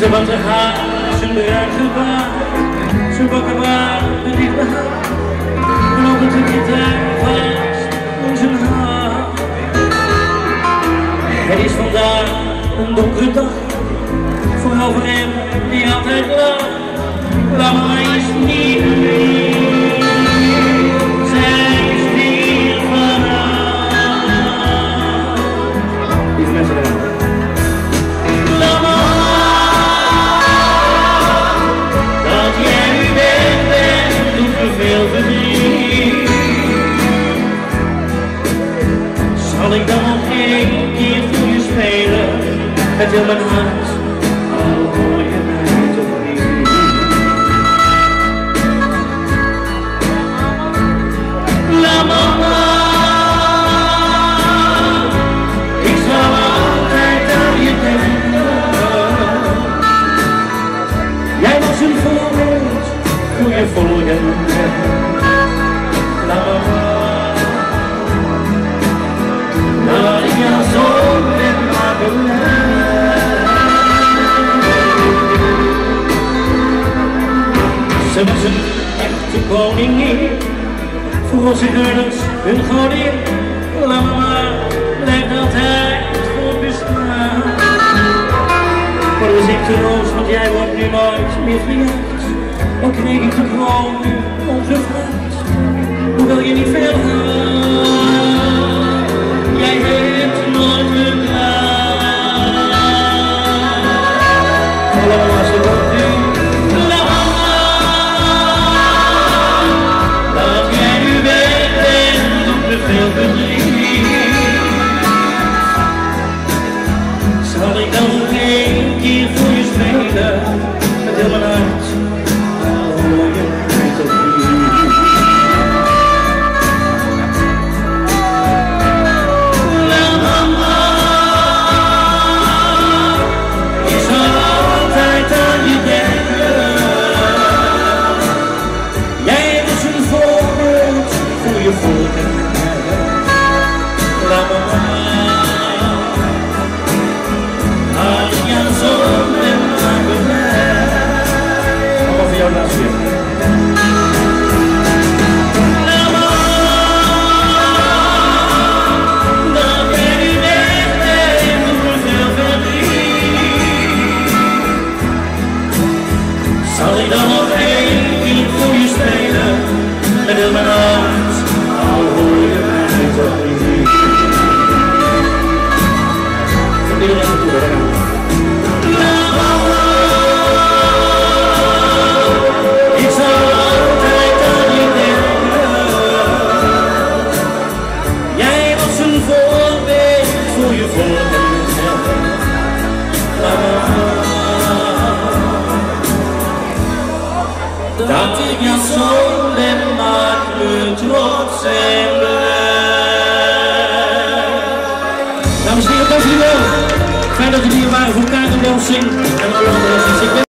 Ze wat te haar, zijn bruin gebaar, zijn bakkenbaar, de diepe haar. En ook het gitaar vast om zijn haar. Het is vandaag een donkere dag, vooral voor hem die altijd lacht. Laat maar eens niet Zal ik dan nog één keer voor je spelen, met was een echte koningin, voor onze herders hun godin. La mama, blijft altijd voor bestaan. Maar dus ik troost, want jij wordt nu nooit meer verjaagd. Al kreeg ik de kroon nu ongevraagd. Hoewel je niet veel had, jij hebt nooit geklaagd. Zal veel verdriet. Zal ik dan nog één keer voor je spelen, heel mijn hart, al hoor je mij niet. Dat ik jou zo ben, maakt me trots en blij. Dames en heren, dank jullie wel. Fijn dat jullie hier waren voor kaartendansing en alle andere.